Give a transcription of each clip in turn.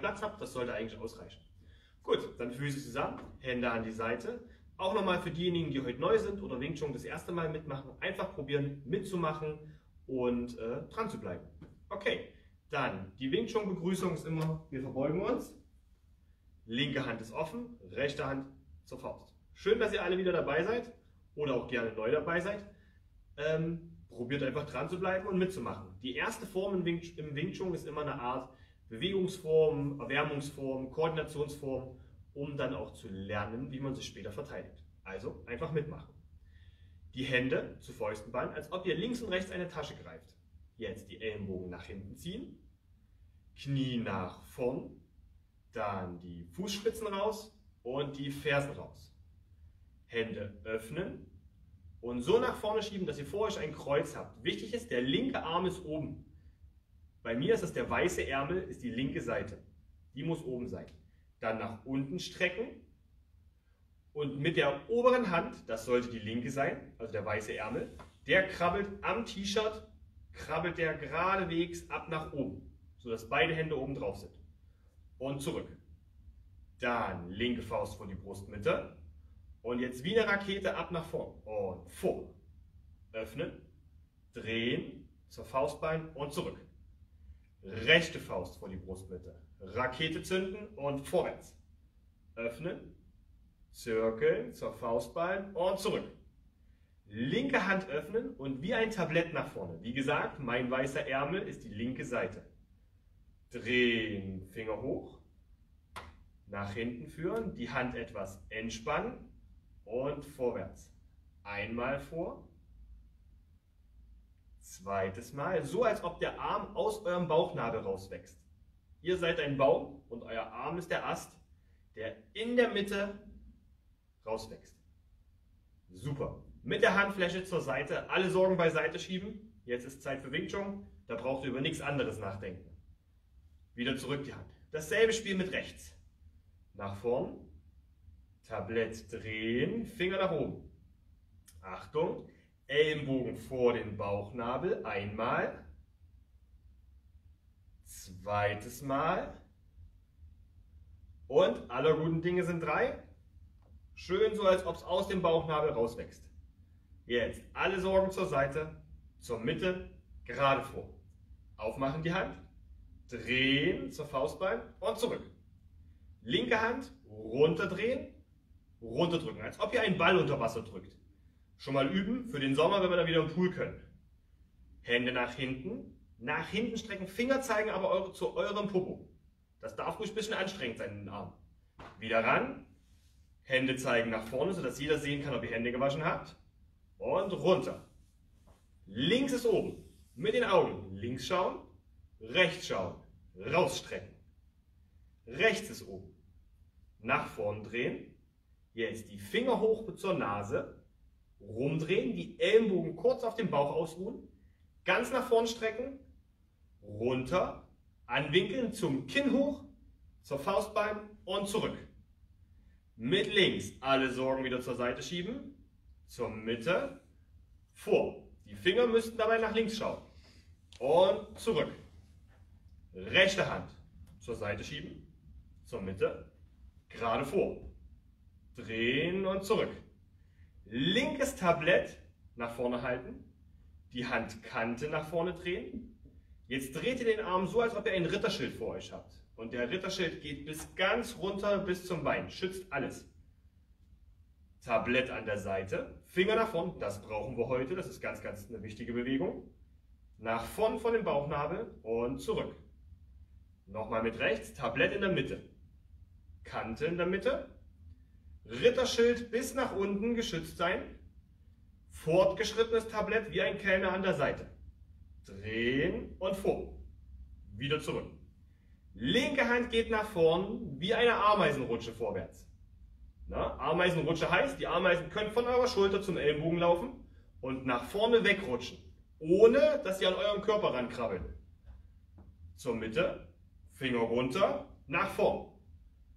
Platz habt, das sollte eigentlich ausreichen. Gut, dann Füße zusammen, Hände an die Seite. Auch nochmal für diejenigen, die heute neu sind oder Wing Chun das erste Mal mitmachen, einfach probieren mitzumachen und äh, dran zu bleiben. Okay, dann die Wing Chun Begrüßung ist immer, wir verbeugen uns. Linke Hand ist offen, rechte Hand zur Faust. Schön, dass ihr alle wieder dabei seid oder auch gerne neu dabei seid. Ähm, probiert einfach dran zu bleiben und mitzumachen. Die erste Form im Wing, im Chun ist immer eine Art Bewegungsform, Erwärmungsform, Koordinationsform, um dann auch zu lernen, wie man sich später verteidigt. Also einfach mitmachen. Die Hände zu Fäusten ballen, als ob ihr links und rechts eine Tasche greift. Jetzt die Ellenbogen nach hinten ziehen, Knie nach vorn, dann die Fußspitzen raus und die Fersen raus. Hände öffnen und so nach vorne schieben, dass ihr vor euch ein Kreuz habt. Wichtig ist, der linke Arm ist oben. Bei mir ist das der weiße Ärmel, ist die linke Seite. Die muss oben sein. Dann nach unten strecken und mit der oberen Hand, das sollte die linke sein, also der weiße Ärmel, der krabbelt am T-Shirt, krabbelt der geradewegs ab nach oben, sodass beide Hände oben drauf sind. Und zurück. Dann linke Faust vor die Brustmitte. Und jetzt wie eine Rakete ab nach vorn. Und vor. Öffnen, drehen, zur Faustbein und zurück. Rechte Faust vor die Brustmitte. Rakete zünden und vorwärts. Öffnen, zirkeln zur Faustbein und zurück. Linke Hand öffnen und wie ein Tablett nach vorne. Wie gesagt, mein weißer Ärmel ist die linke Seite. Drehen, Finger hoch, nach hinten führen, die Hand etwas entspannen und vorwärts. Einmal vor, zweites Mal, so als ob der Arm aus eurem Bauchnabel rauswächst. Ihr seid ein Baum und euer Arm ist der Ast, der in der Mitte rauswächst. Super. Mit der Handfläche zur Seite, alle Sorgen beiseite schieben. Jetzt ist Zeit für Wing Chun. Da braucht ihr über nichts anderes nachdenken. Wieder zurück die Hand. Dasselbe Spiel mit rechts. Nach vorn. Tablett drehen, Finger nach oben. Achtung, Ellenbogen vor den Bauchnabel. Einmal. Zweites Mal. Und aller guten Dinge sind drei. Schön so, als ob es aus dem Bauchnabel rauswächst. Jetzt alle Sorgen zur Seite, zur Mitte, gerade vor. Aufmachen die Hand, drehen zur Faustbein und zurück. Linke Hand runterdrehen, runterdrücken, als ob ihr einen Ball unter Wasser drückt. Schon mal üben für den Sommer, wenn wir dann wieder im Pool können. Hände nach hinten, nach hinten strecken, Finger zeigen aber eure, zu eurem Popo. Das darf ruhig ein bisschen anstrengend sein in den Armen. Wieder ran, Hände zeigen nach vorne, sodass jeder sehen kann, ob ihr Hände gewaschen habt. Und runter. Links ist oben. Mit den Augen links schauen, rechts schauen, rausstrecken. Rechts ist oben. Nach vorn drehen. Jetzt die Finger hoch zur Nase. Rumdrehen, die Ellenbogen kurz auf dem Bauch ausruhen. Ganz nach vorn strecken. Runter. Anwinkeln zum Kinn hoch, zur Faustbein und zurück. Mit links alle Sorgen wieder zur Seite schieben, zur Mitte, vor. Die Finger müssten dabei nach links schauen. Und zurück. Rechte Hand zur Seite schieben, zur Mitte, gerade vor. Drehen und zurück. Linkes Tablett nach vorne halten, die Handkante nach vorne drehen. Jetzt dreht ihr den Arm so, als ob ihr ein Ritterschild vor euch habt. Und der Ritterschild geht bis ganz runter bis zum Bein, schützt alles. Tablett an der Seite, Finger nach vorn, das brauchen wir heute, das ist ganz, ganz eine wichtige Bewegung. Nach vorn von dem Bauchnabel und zurück. Nochmal mit rechts, Tablett in der Mitte. Kante in der Mitte. Ritterschild bis nach unten geschützt sein. Fortgeschrittenes Tablett wie ein Kellner an der Seite. Drehen und vor. Wieder zurück. Linke Hand geht nach vorn wie eine Ameisenrutsche vorwärts. Na, Ameisenrutsche heißt, die Ameisen können von eurer Schulter zum Ellenbogen laufen und nach vorne wegrutschen, ohne dass sie an eurem Körper rankrabbeln. Zur Mitte, Finger runter, nach vorn,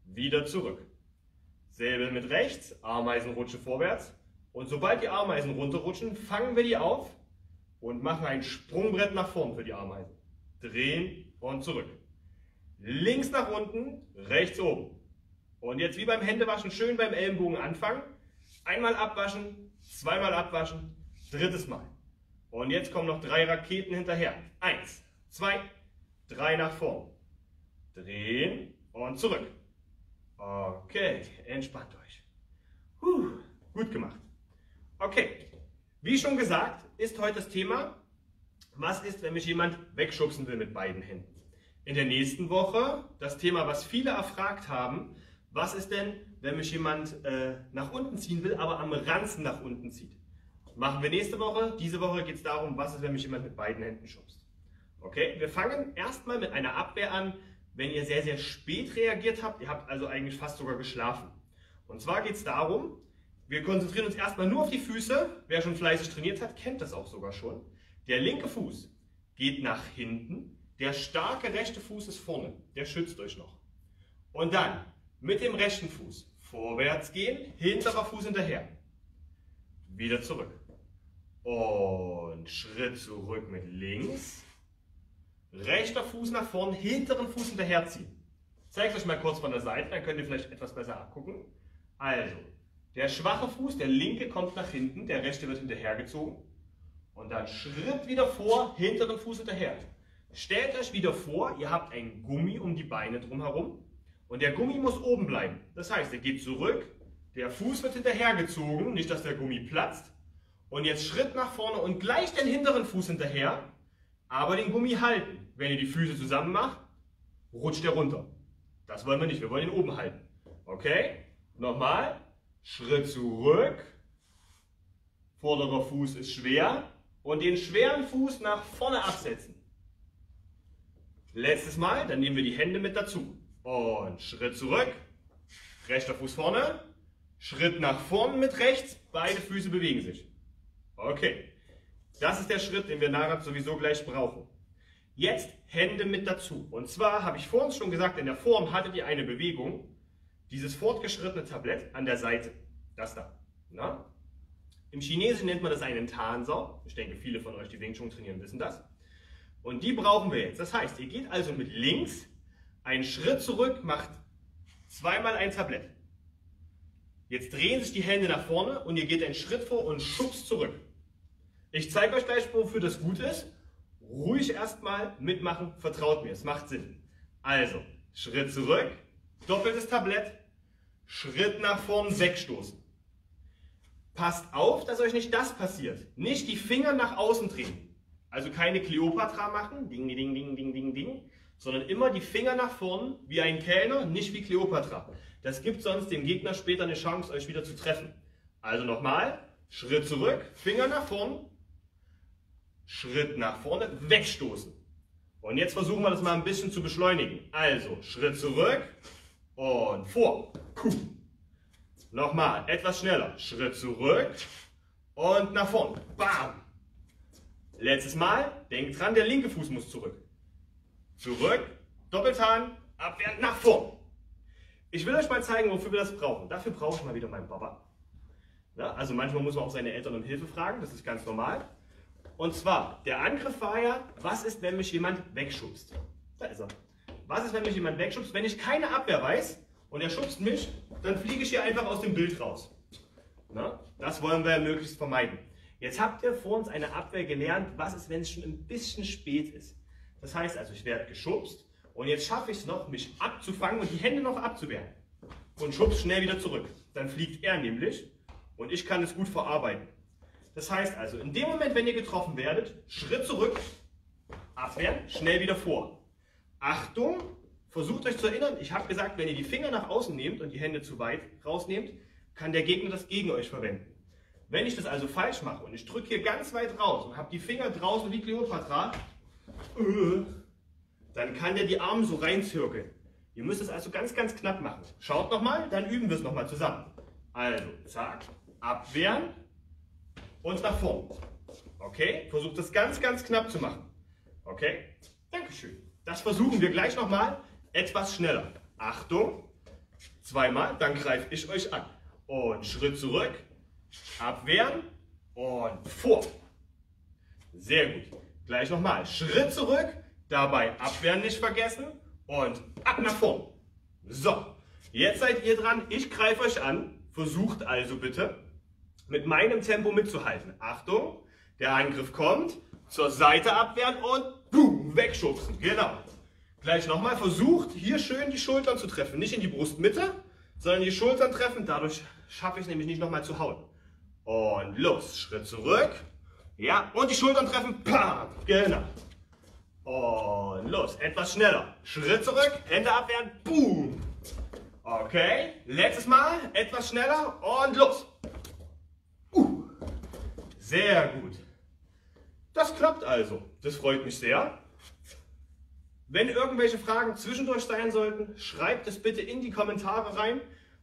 wieder zurück. Säbel mit rechts, Ameisenrutsche vorwärts und sobald die Ameisen runterrutschen, fangen wir die auf und machen ein Sprungbrett nach vorn für die Ameisen. Drehen und zurück. links nach unten, rechts oben. Und jetzt wie beim Händewaschen schön beim Ellenbogen anfangen. Einmal abwaschen, zweimal abwaschen, drittes Mal. Und jetzt kommen noch drei Raketen hinterher. Eins, zwei, drei nach vorn. Drehen und zurück. Okay, entspannt euch. Puh, gut gemacht. Okay, wie schon gesagt, ist heute das Thema, was ist, wenn mich jemand wegschubsen will mit beiden Händen? In der nächsten Woche das Thema, was viele erfragt haben, was ist denn, wenn mich jemand äh, nach unten ziehen will, aber am Ranzen nach unten zieht? Machen wir nächste Woche. Diese Woche geht es darum, was ist, wenn mich jemand mit beiden Händen schubst. Okay, wir fangen erstmal mit einer Abwehr an, wenn ihr sehr, sehr spät reagiert habt. Ihr habt also eigentlich fast sogar geschlafen. Und zwar geht es darum, wir konzentrieren uns erstmal nur auf die Füße. Wer schon fleißig trainiert hat, kennt das auch sogar schon. Der linke Fuß geht nach hinten. Der starke rechte Fuß ist vorne. Der schützt euch noch. Und dann mit dem rechten Fuß vorwärts gehen, hinterer Fuß hinterher. Wieder zurück. Und Schritt zurück mit links. Rechter Fuß nach vorn, hinteren Fuß hinterherziehen. Ich zeige es euch mal kurz von der Seite, dann könnt ihr vielleicht etwas besser abgucken. Also, der schwache Fuß, der linke kommt nach hinten, der rechte wird hinterhergezogen. Und dann Schritt wieder vor, hinteren Fuß hinterher. Stellt euch wieder vor, ihr habt ein Gummi um die Beine drumherum und der Gummi muss oben bleiben. Das heißt, er geht zurück, der Fuß wird hinterhergezogen, nicht dass der Gummi platzt. Und jetzt Schritt nach vorne und gleich den hinteren Fuß hinterher, aber den Gummi halten. Wenn ihr die Füße zusammen macht, rutscht er runter. Das wollen wir nicht, wir wollen ihn oben halten. Okay? Nochmal. Schritt zurück. Vorderer Fuß ist schwer. Und den schweren Fuß nach vorne absetzen. Letztes Mal, dann nehmen wir die Hände mit dazu. Und Schritt zurück, rechter Fuß vorne, Schritt nach vorn mit rechts, beide Füße bewegen sich. Okay, das ist der Schritt, den wir nachher sowieso gleich brauchen. Jetzt Hände mit dazu. Und zwar habe ich vor uns schon gesagt, in der Form hattet ihr eine Bewegung, dieses fortgeschrittene Tablett an der Seite. Das da. Na? Im Chinesischen nennt man das einen Tanser. Ich denke, viele von euch, die Wing Chun trainieren, wissen das. Und die brauchen wir jetzt. Das heißt, ihr geht also mit links einen Schritt zurück, macht zweimal ein Tablett. Jetzt drehen sich die Hände nach vorne und ihr geht einen Schritt vor und schubst zurück. Ich zeige euch gleich, wofür das gut ist. Ruhig erstmal mitmachen, vertraut mir, es macht Sinn. Also, Schritt zurück, doppeltes Tablett, Schritt nach vorn, wegstoßen. Passt auf, dass euch nicht das passiert. Nicht die Finger nach außen drehen. Also keine Kleopatra machen, ding, ding, ding, ding, ding, ding, sondern immer die Finger nach vorn, wie ein Kellner, nicht wie Kleopatra. Das gibt sonst dem Gegner später eine Chance, euch wieder zu treffen. Also nochmal, Schritt zurück, Finger nach vorn, Schritt nach vorne, wegstoßen. Und jetzt versuchen wir das mal ein bisschen zu beschleunigen. Also, Schritt zurück und vor. Nochmal, etwas schneller. Schritt zurück und nach vorn. Bam. Letztes Mal, denkt dran, der linke Fuß muss zurück. Zurück, Doppelzahn, abwehren, nach vorn. Ich will euch mal zeigen, wofür wir das brauchen. Dafür brauche ich mal wieder meinen Papa. Ja, also manchmal muss man auch seine Eltern um Hilfe fragen, das ist ganz normal. Und zwar, der Angriff war ja, was ist, wenn mich jemand wegschubst? Da ist er. Was ist, wenn mich jemand wegschubst? Wenn ich keine Abwehr weiß und er schubst mich, dann fliege ich hier einfach aus dem Bild raus. Na? Das wollen wir möglichst vermeiden. Jetzt habt ihr vor uns eine Abwehr gelernt, was ist, wenn es schon ein bisschen spät ist. Das heißt also, ich werde geschubst und jetzt schaffe ich es noch, mich abzufangen und die Hände noch abzuwehren. Und schubst schnell wieder zurück. Dann fliegt er nämlich und ich kann es gut verarbeiten. Das heißt also, in dem Moment, wenn ihr getroffen werdet, Schritt zurück, abwehren, schnell wieder vor. Achtung, versucht euch zu erinnern, ich habe gesagt, wenn ihr die Finger nach außen nehmt und die Hände zu weit rausnehmt, kann der Gegner das gegen euch verwenden. Wenn ich das also falsch mache und ich drücke hier ganz weit raus und habe die Finger draußen wie Kleopatra, äh, dann kann der die Arme so reinzirkeln. Ihr müsst es also ganz, ganz knapp machen. Schaut nochmal, dann üben wir es nochmal zusammen. Also, zack, abwehren und nach vorn. Okay, versucht das ganz, ganz knapp zu machen. Okay, Dankeschön. Das versuchen wir gleich nochmal etwas schneller. Achtung, zweimal, dann greife ich euch an. Und Schritt zurück, abwehren und vor. Sehr gut. Gleich nochmal. Schritt zurück, dabei abwehren nicht vergessen und ab nach vorn. So, jetzt seid ihr dran. Ich greife euch an. Versucht also bitte mit meinem Tempo mitzuhalten. Achtung, der Angriff kommt, zur Seite abwehren und boom, wegschubsen. Genau. Gleich nochmal, versucht hier schön die Schultern zu treffen. Nicht in die Brustmitte, sondern die Schultern treffen. Dadurch schaffe ich es nämlich nicht nochmal zu hauen. Und los, Schritt zurück. Ja, und die Schultern treffen. Pam, genau. Und los, etwas schneller. Schritt zurück, Hände abwehren, boom. Okay, letztes Mal, etwas schneller und los. Sehr gut. Das klappt also. Das freut mich sehr. Wenn irgendwelche Fragen zwischendurch sein sollten, schreibt es bitte in die Kommentare rein.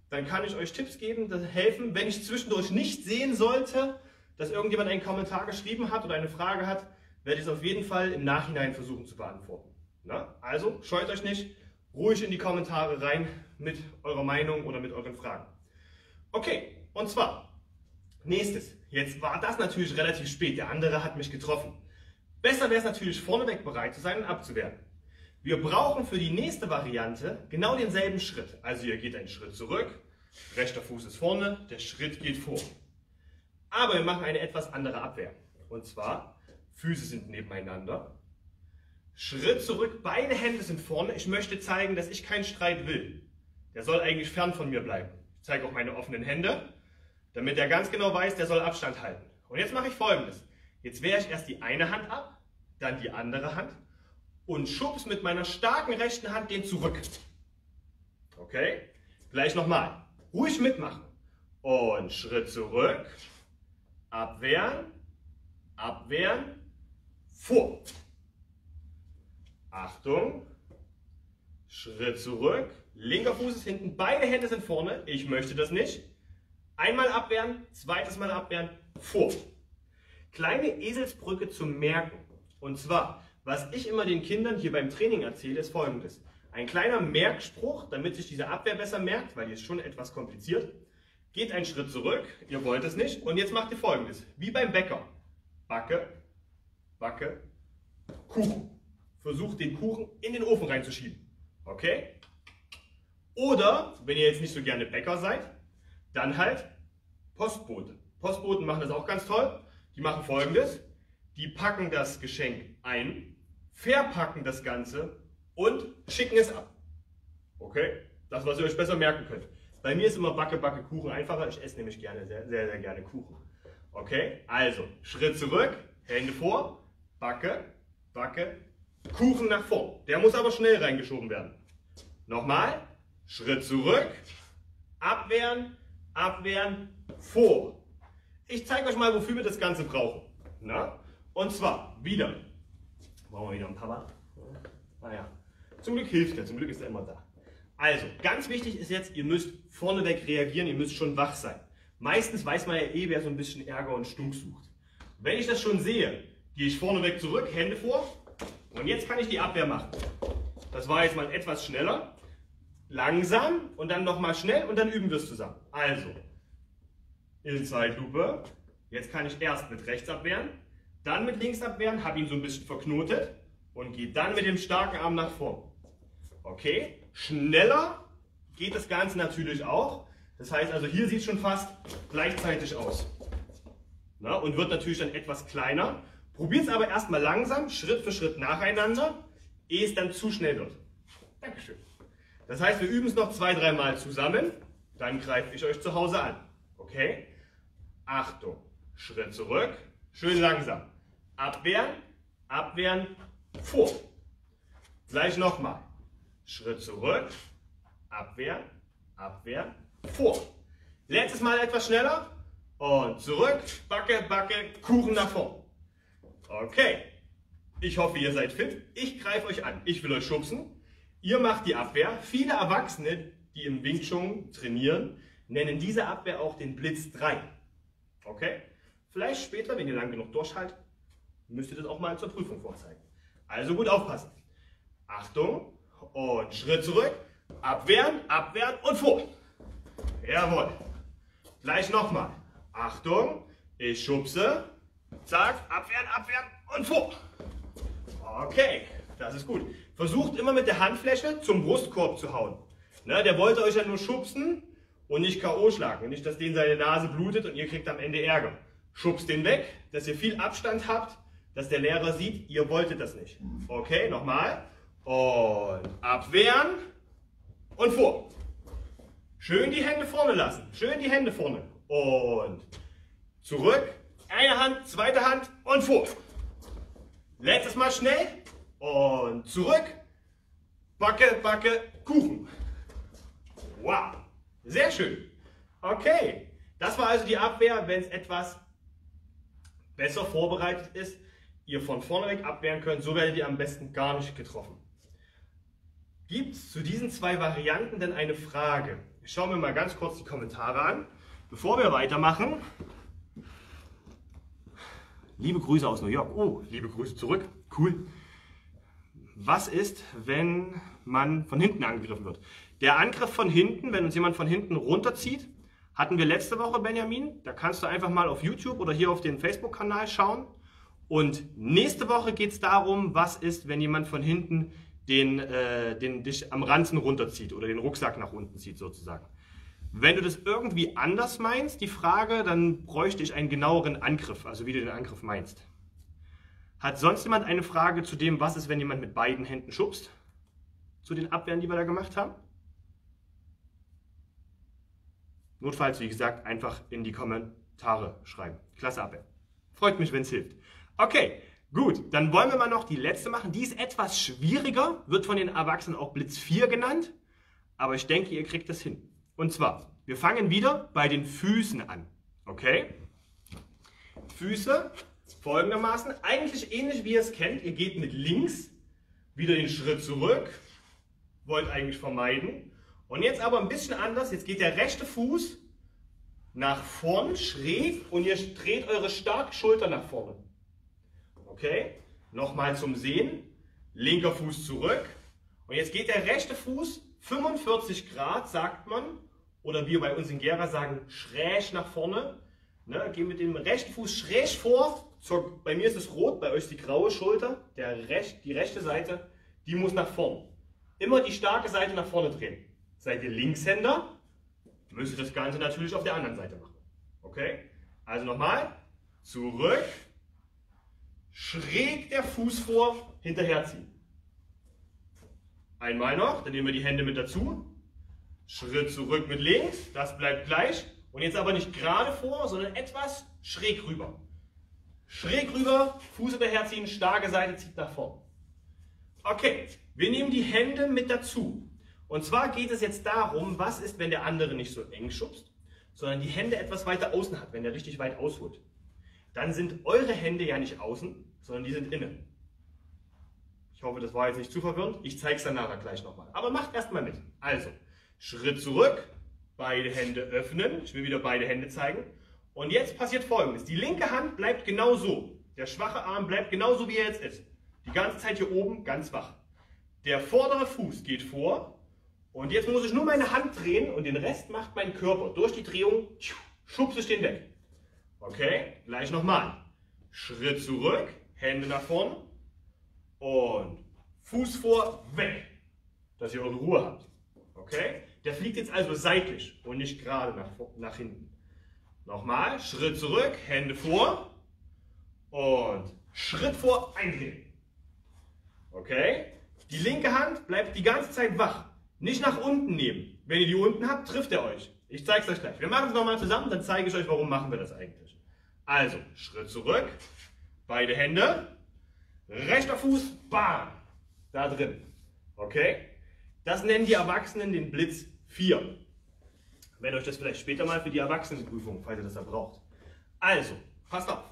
Dann kann ich euch Tipps geben, helfen. Wenn ich zwischendurch nicht sehen sollte, dass irgendjemand einen Kommentar geschrieben hat oder eine Frage hat, werde ich es auf jeden Fall im Nachhinein versuchen zu beantworten. Na? Also scheut euch nicht, ruhig in die Kommentare rein mit eurer Meinung oder mit euren Fragen. Okay, und zwar, nächstes. Jetzt war das natürlich relativ spät, der andere hat mich getroffen. Besser wäre es natürlich vorneweg bereit zu sein und abzuwehren. Wir brauchen für die nächste Variante genau denselben Schritt. Also ihr geht einen Schritt zurück, rechter Fuß ist vorne, der Schritt geht vor. Aber wir machen eine etwas andere Abwehr. Und zwar, Füße sind nebeneinander, Schritt zurück, beide Hände sind vorne. Ich möchte zeigen, dass ich keinen Streit will. Der soll eigentlich fern von mir bleiben. Ich zeige auch meine offenen Hände, damit er ganz genau weiß, der soll Abstand halten. Und jetzt mache ich folgendes. Jetzt wehre ich erst die eine Hand ab, dann die andere Hand und schubs mit meiner starken rechten Hand den zurück. Okay? Gleich nochmal. Ruhig mitmachen. Und Schritt zurück. Abwehren. Abwehren. Vor. Achtung. Schritt zurück. Linker Fuß ist hinten. Beide Hände sind vorne. Ich möchte das nicht. Einmal abwehren. Zweites Mal abwehren. Vor. Kleine Eselsbrücke zum Merken. Und zwar, was ich immer den Kindern hier beim Training erzähle, ist folgendes. Ein kleiner Merkspruch, damit sich diese Abwehr besser merkt, weil die ist schon etwas kompliziert. Geht einen Schritt zurück, ihr wollt es nicht, und jetzt macht ihr folgendes. Wie beim Bäcker. Backe, backe, Kuchen. Versucht den Kuchen in den Ofen reinzuschieben. Okay? Oder, wenn ihr jetzt nicht so gerne Bäcker seid, dann halt Postbote. Postboten machen das auch ganz toll. Die machen folgendes. Die packen das Geschenk ein, verpacken das Ganze und schicken es ab. Okay? Das, was ihr euch besser merken könnt. Bei mir ist immer Backe, Backe, Kuchen einfacher. Ich esse nämlich gerne, sehr, sehr, sehr gerne Kuchen. Okay? Also, Schritt zurück, Hände vor, Backe, Backe, Kuchen nach vorn. Der muss aber schnell reingeschoben werden. Nochmal, Schritt zurück, abwehren, abwehren, vor. Ich zeige euch mal, wofür wir das Ganze brauchen. Na? Und zwar wieder. Brauchen wir wieder ein Papa? Naja. Zum Glück hilft er, zum Glück ist er immer da. Also, ganz wichtig ist jetzt, ihr müsst vorneweg reagieren, ihr müsst schon wach sein. Meistens weiß man ja eh, wer so ein bisschen Ärger und Stunk sucht. Wenn ich das schon sehe, gehe ich vorneweg zurück, Hände vor und jetzt kann ich die Abwehr machen. Das war jetzt mal etwas schneller. Langsam und dann nochmal schnell und dann üben wir es zusammen. Also, in Zeitlupe. Jetzt kann ich erst mit rechts abwehren, dann mit links abwehren, habe ihn so ein bisschen verknotet und gehe dann mit dem starken Arm nach vorn. Okay, schneller geht das Ganze natürlich auch. Das heißt also, hier sieht es schon fast gleichzeitig aus. Na, und wird natürlich dann etwas kleiner. Probiert es aber erstmal langsam, Schritt für Schritt nacheinander, ehe es dann zu schnell wird. Dankeschön. Das heißt, wir üben es noch zwei, dreimal zusammen, dann greife ich euch zu Hause an. Okay? Achtung, Schritt zurück, schön langsam. Abwehren, abwehren, vor. Gleich nochmal. Schritt zurück, abwehren, abwehren, vor. Letztes Mal etwas schneller und zurück, Backe, Backe, Kuchen nach vorn. Okay, ich hoffe, ihr seid fit. Ich greife euch an. Ich will euch schubsen. Ihr macht die Abwehr. Viele Erwachsene, die im Wing Chun trainieren, nennen diese Abwehr auch den Blitz 3. Okay? Vielleicht später, wenn ihr lang genug durchhaltet, müsst ihr das auch mal zur Prüfung vorzeigen. Also gut aufpassen. Achtung und Schritt zurück. Abwehren, abwehren und vor. Jawohl. Gleich nochmal. Achtung, ich schubse. Zack, abwehren, abwehren und vor. Okay, das ist gut. Versucht immer mit der Handfläche zum Brustkorb zu hauen. Ne, der wollte euch ja nur schubsen und nicht K.O. schlagen. Nicht, dass den seine Nase blutet und ihr kriegt am Ende Ärger. Schubst den weg, dass ihr viel Abstand habt, dass der Lehrer sieht, ihr wolltet das nicht. Okay, nochmal. Und abwehren und vor. Schön die Hände vorne lassen. Schön die Hände vorne. Und zurück. Eine Hand, zweite Hand und vor. Letztes Mal schnell. Und zurück. Backe, Backe, Kuchen. Wow. Sehr schön. Okay. Das war also die Abwehr, wenn es etwas besser vorbereitet ist, ihr von vorne weg abwehren könnt, so werdet ihr am besten gar nicht getroffen. Gibt es zu diesen zwei Varianten denn eine Frage? Ich schaue mir mal ganz kurz die Kommentare an. Bevor wir weitermachen, liebe Grüße aus New York. Oh, liebe Grüße zurück. Cool. Was ist, wenn man von hinten angegriffen wird? Der Angriff von hinten, wenn uns jemand von hinten runterzieht, hatten wir letzte Woche, Benjamin. Da kannst du einfach mal auf YouTube oder hier auf den Facebook-Kanal schauen. Und nächste Woche geht es darum, was ist, wenn jemand von hinten den, äh, den dich am Ranzen runterzieht oder den Rucksack nach unten zieht sozusagen. Wenn du das irgendwie anders meinst, die Frage, dann bräuchte ich einen genaueren Angriff, also wie du den Angriff meinst. Hat sonst jemand eine Frage zu dem, was ist, wenn jemand mit beiden Händen schubst? Zu den Abwehren, die wir da gemacht haben? Notfalls, wie gesagt, einfach in die Kommentare schreiben. Klasse Abwehr. Freut mich, wenn es hilft. Okay, gut. Dann wollen wir mal noch die letzte machen. Die ist etwas schwieriger, wird von den Erwachsenen auch Blitz 4 genannt. Aber ich denke, ihr kriegt das hin. Und zwar, wir fangen wieder bei den Füßen an. Okay? Füße folgendermaßen, eigentlich ähnlich wie ihr es kennt. Ihr geht mit links wieder den Schritt zurück, wollt eigentlich vermeiden. Und jetzt aber ein bisschen anders. Jetzt geht der rechte Fuß nach vorn schräg und ihr dreht eure starke Schulter nach vorne. Okay? Nochmal zum Sehen. Linker Fuß zurück. Und jetzt geht der rechte Fuß 45 Grad, sagt man. Oder wir bei uns in Gera sagen, schräg nach vorne. Ne, geh mit dem rechten Fuß schräg vor. Zur, bei mir ist es rot, bei euch die graue Schulter. Der Rech, die rechte Seite, die muss nach vorn. Immer die starke Seite nach vorne drehen. Seid ihr Linkshänder, müsst ihr das Ganze natürlich auf der anderen Seite machen. Okay? Also nochmal. Zurück. Schräg der Fuß vor, hinterherziehen. Einmal noch, dann nehmen wir die Hände mit dazu. Schritt zurück mit links, das bleibt gleich. Und jetzt aber nicht gerade vor, sondern etwas schräg rüber. Schräg rüber, Fuß hinterherziehen, starke Seite zieht nach vorn. Okay, wir nehmen die Hände mit dazu. Und zwar geht es jetzt darum, was ist, wenn der andere nicht so eng schubst, sondern die Hände etwas weiter außen hat, wenn der richtig weit ausholt. Dann sind eure Hände ja nicht außen, sondern die sind innen. Ich hoffe, das war jetzt nicht zu verwirrend. Ich zeige es dann nachher gleich nochmal. Aber macht erstmal mit. Also, Schritt zurück, beide Hände öffnen. Ich will wieder beide Hände zeigen. Und jetzt passiert folgendes. Die linke Hand bleibt genau so. Der schwache Arm bleibt genauso, wie er jetzt ist. Die ganze Zeit hier oben ganz wach. Der vordere Fuß geht vor und jetzt muss ich nur meine Hand drehen und den Rest macht mein Körper. Durch die Drehung schubse ich den weg. Okay, gleich nochmal. Schritt zurück, Hände nach vorne und Fuß vor, weg. Dass ihr eure Ruhe habt. Okay, der fliegt jetzt also seitlich und nicht gerade nach, nach hinten. Nochmal, Schritt zurück, Hände vor und Schritt vor, eindrehen. Okay, die linke Hand bleibt die ganze Zeit wach. Nicht nach unten nehmen. Wenn ihr die unten habt, trifft er euch. Ich zeige es euch gleich. Wir machen es nochmal zusammen, dann zeige ich euch, warum machen wir das eigentlich. Also, Schritt zurück, beide Hände, rechter Fuß, bam, da drin. Okay? Das nennen die Erwachsenen den Blitz 4. Werde euch das vielleicht später mal für die Erwachsenenprüfung, falls ihr das da braucht. Also, passt auf.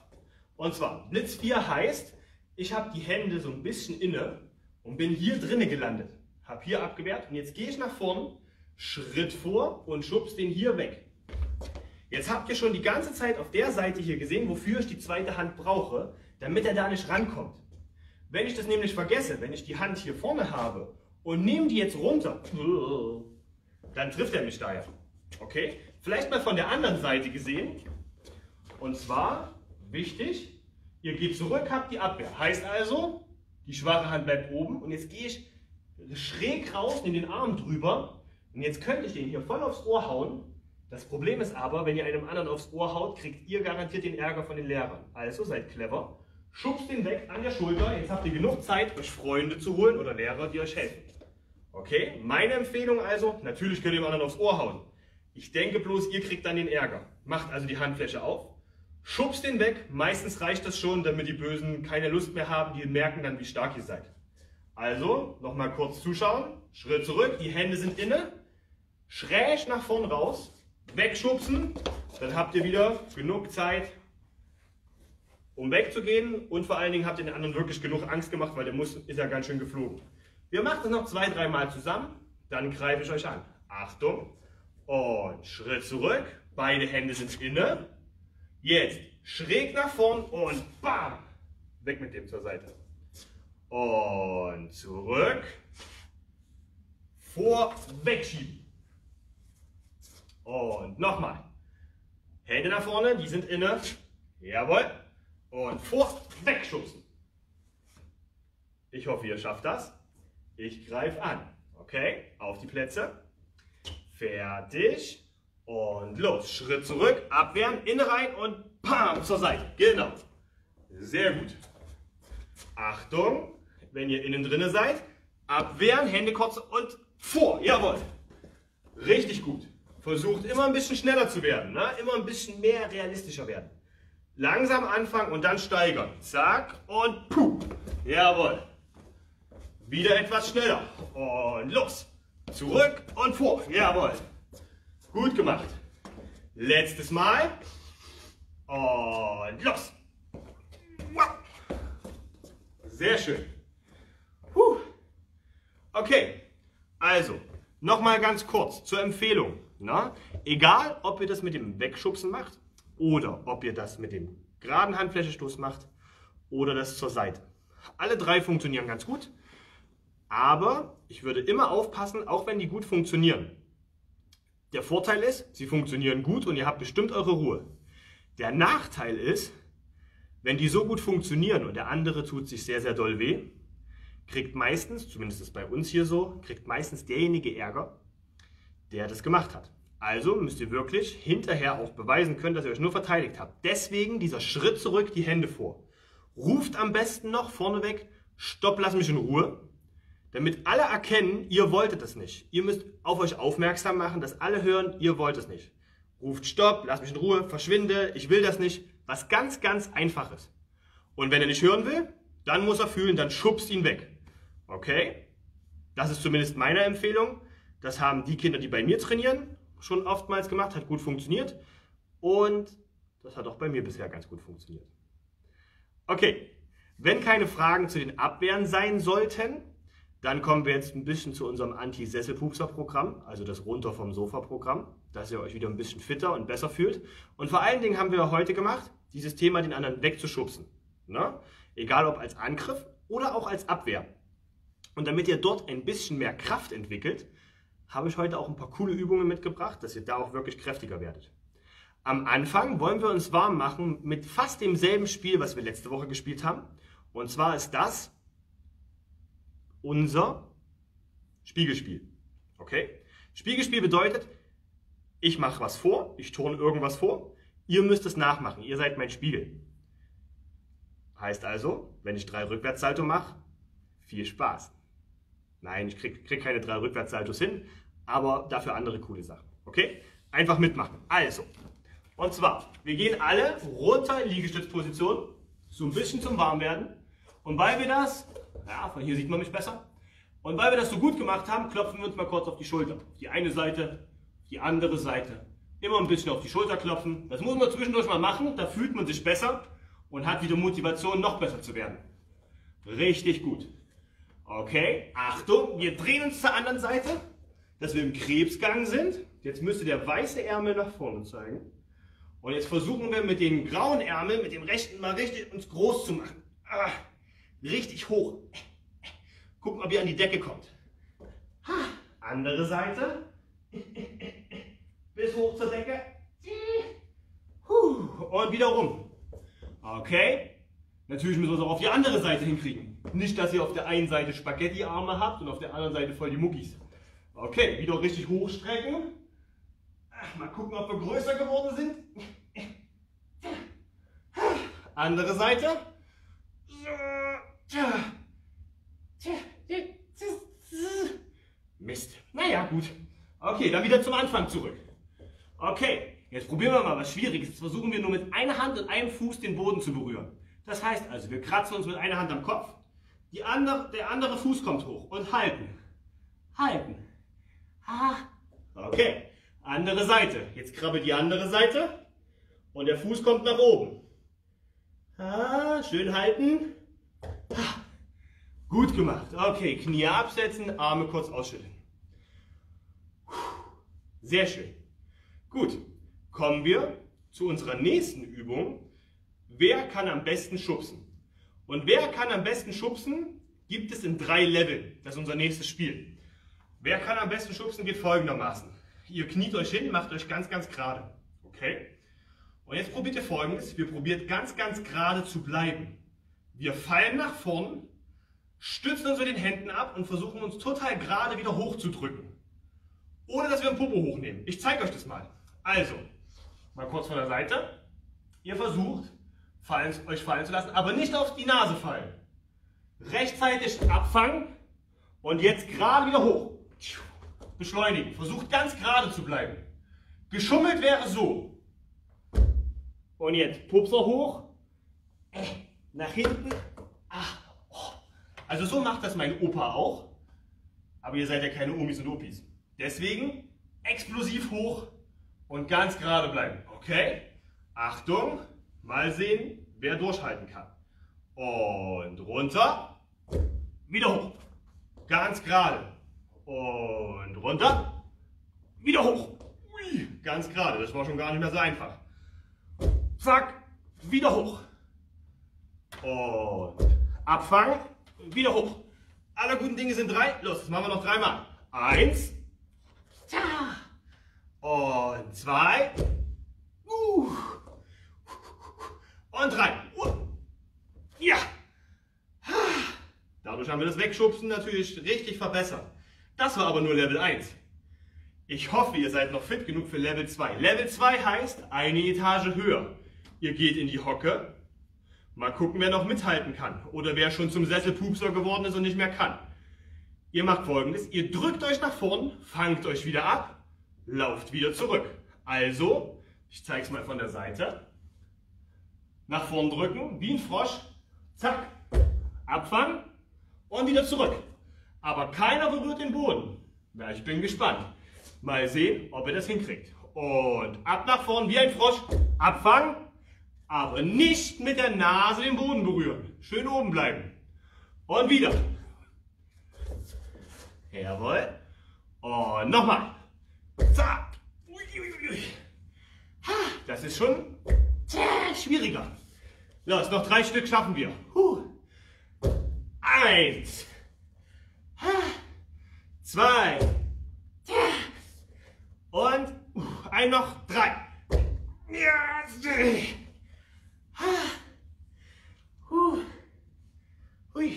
Und zwar, Blitz 4 heißt, ich habe die Hände so ein bisschen inne und bin hier drinnen gelandet habe hier abgewehrt und jetzt gehe ich nach vorn, Schritt vor und schubs den hier weg. Jetzt habt ihr schon die ganze Zeit auf der Seite hier gesehen, wofür ich die zweite Hand brauche, damit er da nicht rankommt. Wenn ich das nämlich vergesse, wenn ich die Hand hier vorne habe und nehme die jetzt runter, dann trifft er mich da ja. Okay? Vielleicht mal von der anderen Seite gesehen. Und zwar, wichtig, ihr geht zurück, habt die Abwehr. Heißt also, die schwache Hand bleibt oben und jetzt gehe ich schräg raus, nehme den Arm drüber und jetzt könnte ich den hier voll aufs Ohr hauen. Das Problem ist aber, wenn ihr einem anderen aufs Ohr haut, kriegt ihr garantiert den Ärger von den Lehrern. Also seid clever, schubst den weg an der Schulter. Jetzt habt ihr genug Zeit, euch Freunde zu holen oder Lehrer, die euch helfen. Okay, meine Empfehlung also, natürlich könnt ihr dem anderen aufs Ohr hauen. Ich denke bloß, ihr kriegt dann den Ärger. Macht also die Handfläche auf, schubst den weg. Meistens reicht das schon, damit die Bösen keine Lust mehr haben. Die merken dann, wie stark ihr seid. Also, nochmal kurz zuschauen. Schritt zurück, die Hände sind inne. Schräg nach vorn raus. Wegschubsen. Dann habt ihr wieder genug Zeit, um wegzugehen. Und vor allen Dingen habt ihr den anderen wirklich genug Angst gemacht, weil der Muss ist ja ganz schön geflogen. Wir machen das noch zwei, dreimal zusammen. Dann greife ich euch an. Achtung. Und Schritt zurück. Beide Hände sind inne. Jetzt schräg nach vorn und bam. Weg mit dem zur Seite. Und zurück. Vor, wegschieben. Und nochmal. Hände nach vorne, die sind inne. Jawohl. Und vor, wegschubsen. Ich hoffe, ihr schafft das. Ich greife an. Okay, auf die Plätze. Fertig. Und los. Schritt zurück, abwehren, innen rein und pam, zur Seite. Genau. Sehr gut. Achtung, wenn ihr innen drinne seid, abwehren, Hände kurz und vor. Jawohl. Richtig gut. Versucht immer ein bisschen schneller zu werden. Ne? Immer ein bisschen mehr realistischer werden. Langsam anfangen und dann steigern. Zack und puh. Jawohl. Wieder etwas schneller. Und los. Zurück und vor. Jawohl. Gut gemacht. Letztes Mal. Und los. Sehr schön. Puh. Okay, also nochmal ganz kurz zur Empfehlung. Na? Egal, ob ihr das mit dem Wegschubsen macht oder ob ihr das mit dem geraden Handflächestoß macht oder das zur Seite. Alle drei funktionieren ganz gut. Aber ich würde immer aufpassen, auch wenn die gut funktionieren. Der Vorteil ist, sie funktionieren gut und ihr habt bestimmt eure Ruhe. Der Nachteil ist, wenn die so gut funktionieren und der andere tut sich sehr, sehr doll weh, kriegt meistens, zumindest ist bei uns hier so, kriegt meistens derjenige Ärger, der das gemacht hat. Also müsst ihr wirklich hinterher auch beweisen können, dass ihr euch nur verteidigt habt. Deswegen dieser Schritt zurück, die Hände vor. Ruft am besten noch vorneweg, stopp, lass mich in Ruhe damit alle erkennen, ihr wolltet es nicht. Ihr müsst auf euch aufmerksam machen, dass alle hören, ihr wollt es nicht. Ruft Stopp, lasst mich in Ruhe, verschwinde, ich will das nicht. Was ganz, ganz einfaches. Und wenn er nicht hören will, dann muss er fühlen, dann schubst ihn weg. Okay? Das ist zumindest meine Empfehlung. Das haben die Kinder, die bei mir trainieren, schon oftmals gemacht, hat gut funktioniert. Und das hat auch bei mir bisher ganz gut funktioniert. Okay, wenn keine Fragen zu den Abwehren sein sollten, dann kommen wir jetzt ein bisschen zu unserem Anti-Sesselpupser-Programm, also das Runter vom Sofa-Programm, dass ihr euch wieder ein bisschen fitter und besser fühlt. Und vor allen Dingen haben wir heute gemacht, dieses Thema den anderen wegzuschubsen. Ne? Egal ob als Angriff oder auch als Abwehr. Und damit ihr dort ein bisschen mehr Kraft entwickelt, habe ich heute auch ein paar coole Übungen mitgebracht, dass ihr da auch wirklich kräftiger werdet. Am Anfang wollen wir uns warm machen mit fast demselben Spiel, was wir letzte Woche gespielt haben. Und zwar ist das unser Spiegelspiel. Okay? Spiegelspiel bedeutet, ich mache was vor, ich turne irgendwas vor, ihr müsst es nachmachen, ihr seid mein Spiegel. Heißt also, wenn ich drei Rückwärtssalto mache, viel Spaß. Nein, ich kriege krieg keine drei Rückwärtssaltos hin, aber dafür andere coole Sachen. Okay? Einfach mitmachen. Also, und zwar, wir gehen alle runter in Liegestützposition, so ein bisschen zum Warmwerden. Und weil wir das ja, von hier sieht man mich besser. Und weil wir das so gut gemacht haben, klopfen wir uns mal kurz auf die Schulter. Die eine Seite, die andere Seite. Immer ein bisschen auf die Schulter klopfen. Das muss man zwischendurch mal machen, da fühlt man sich besser und hat wieder Motivation, noch besser zu werden. Richtig gut. Okay, Achtung, wir drehen uns zur anderen Seite, dass wir im Krebsgang sind. Jetzt müsste der weiße Ärmel nach vorne zeigen. Und jetzt versuchen wir mit dem grauen Ärmel, mit dem rechten mal richtig uns groß zu machen. Ah richtig hoch. Gucken, ob ihr an die Decke kommt. Andere Seite. Bis hoch zur Decke. Und wieder rum. Okay. Natürlich müssen wir es auch auf die andere Seite hinkriegen. Nicht, dass ihr auf der einen Seite Spaghetti-Arme habt und auf der anderen Seite voll die Muckis. Okay, wieder richtig hochstrecken. Mal gucken, ob wir größer geworden sind. Andere Seite. Mist. Naja, gut. Okay, dann wieder zum Anfang zurück. Okay, jetzt probieren wir mal was Schwieriges. Jetzt versuchen wir nur mit einer Hand und einem Fuß den Boden zu berühren. Das heißt also, wir kratzen uns mit einer Hand am Kopf, die andere, der andere Fuß kommt hoch und halten. Halten. Ah. Okay, andere Seite. Jetzt krabbelt die andere Seite und der Fuß kommt nach oben. Ah, schön halten. Gut gemacht. Okay, Knie absetzen, Arme kurz ausschütteln. Sehr schön. Gut, kommen wir zu unserer nächsten Übung. Wer kann am besten schubsen? Und wer kann am besten schubsen, gibt es in drei Leveln. Das ist unser nächstes Spiel. Wer kann am besten schubsen, geht folgendermaßen. Ihr kniet euch hin, macht euch ganz, ganz gerade. Okay? Und jetzt probiert ihr folgendes. Wir probieren ganz, ganz gerade zu bleiben. Wir fallen nach vorn, stützen uns mit den Händen ab und versuchen uns total gerade wieder hochzudrücken. Ohne dass wir den Popo hochnehmen. Ich zeige euch das mal. Also, mal kurz von der Seite. Ihr versucht, fallen, euch fallen zu lassen, aber nicht auf die Nase fallen. Rechtzeitig abfangen und jetzt gerade wieder hoch. Beschleunigen. Versucht ganz gerade zu bleiben. Geschummelt wäre so. Und jetzt Pupser hoch, äh, nach hinten. Ach, oh. Also so macht das mein Opa auch. Aber ihr seid ja keine Omis und Opis. Deswegen explosiv hoch und ganz gerade bleiben. Okay? Achtung, mal sehen, wer durchhalten kann. Und runter, wieder hoch. Ganz gerade. Und runter, wieder hoch. Ganz gerade, das war schon gar nicht mehr so einfach. Zack, wieder hoch. Und abfangen, wieder hoch. Alle guten Dinge sind drei. Los, das machen wir noch dreimal. Eins, und zwei. Und drei. Ja. Dadurch haben wir das Wegschubsen natürlich richtig verbessert. Das war aber nur Level 1. Ich hoffe, ihr seid noch fit genug für Level 2. Level 2 heißt eine Etage höher. Ihr geht in die Hocke. Mal gucken, wer noch mithalten kann. Oder wer schon zum Sesselpupser geworden ist und nicht mehr kann. Ihr macht folgendes. Ihr drückt euch nach vorn, fangt euch wieder ab lauft wieder zurück. Also, ich zeige es mal von der Seite. Nach vorn drücken, wie ein Frosch. Zack, abfangen und wieder zurück. Aber keiner berührt den Boden. Ja, ich bin gespannt. Mal sehen, ob ihr das hinkriegt. Und ab nach vorn wie ein Frosch. Abfangen, aber nicht mit der Nase den Boden berühren. Schön oben bleiben. Und wieder. Jawohl. Und nochmal. Zack. Das ist schon schwieriger. Los, noch drei Stück schaffen wir. Eins. Zwei. Und ein noch. Drei.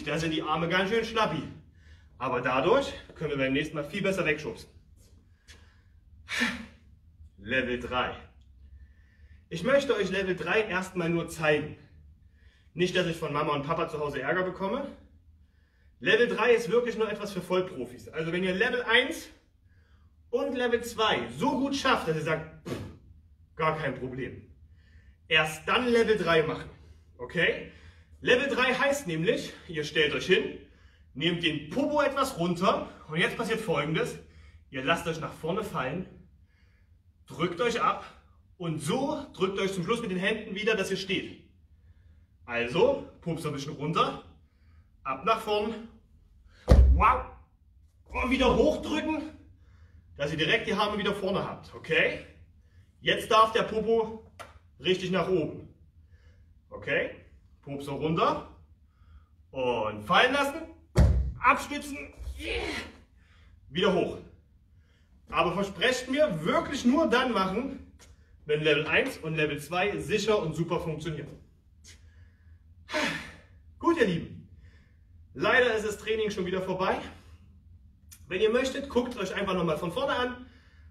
Hui, da sind die Arme ganz schön schlappi. Aber dadurch können wir beim nächsten Mal viel besser wegschubsen. Level 3. Ich möchte euch Level 3 erstmal nur zeigen. Nicht, dass ich von Mama und Papa zu Hause Ärger bekomme. Level 3 ist wirklich nur etwas für Vollprofis. Also wenn ihr Level 1 und Level 2 so gut schafft, dass ihr sagt, pff, gar kein Problem. Erst dann Level 3 machen. Okay? Level 3 heißt nämlich, ihr stellt euch hin, nehmt den Popo etwas runter und jetzt passiert folgendes. Ihr lasst euch nach vorne fallen drückt euch ab und so drückt euch zum Schluss mit den Händen wieder, dass ihr steht. Also, pupst ein bisschen runter, ab nach vorn, wow, und wieder hochdrücken, dass ihr direkt die Arme wieder vorne habt, okay? Jetzt darf der Popo richtig nach oben. Okay? Pupser runter und fallen lassen, abstützen, wieder hoch. Aber versprecht mir, wirklich nur dann machen, wenn Level 1 und Level 2 sicher und super funktionieren. Gut, ihr Lieben. Leider ist das Training schon wieder vorbei. Wenn ihr möchtet, guckt euch einfach nochmal von vorne an.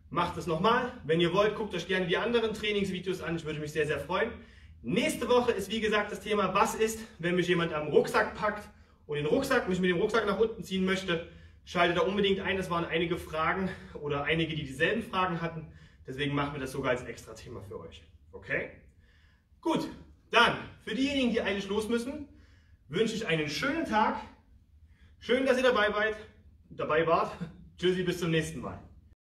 Macht es nochmal. Wenn ihr wollt, guckt euch gerne die anderen Trainingsvideos an. Ich würde mich sehr, sehr freuen. Nächste Woche ist wie gesagt das Thema, was ist, wenn mich jemand am Rucksack packt und den Rucksack, mich mit dem Rucksack nach unten ziehen möchte. Schaltet da unbedingt ein. Das waren einige Fragen oder einige, die dieselben Fragen hatten. Deswegen machen wir das sogar als extra Thema für euch. Okay? Gut, dann für diejenigen, die eigentlich los müssen, wünsche ich einen schönen Tag. Schön, dass ihr dabei wart. Dabei wart. Tschüssi, bis zum nächsten Mal.